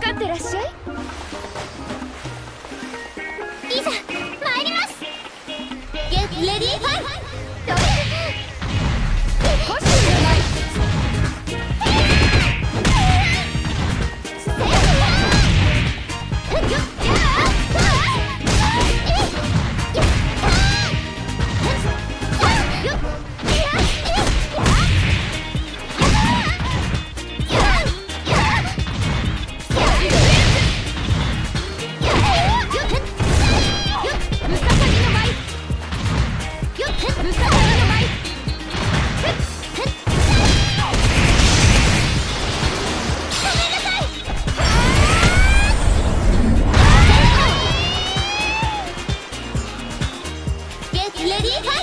かってらっしゃいいざ参ります Get ready fight! レディーファイ Ready?